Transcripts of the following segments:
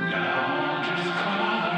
Now just come on.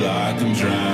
like I'm drowning.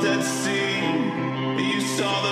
lost at sea. You saw the